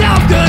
self-control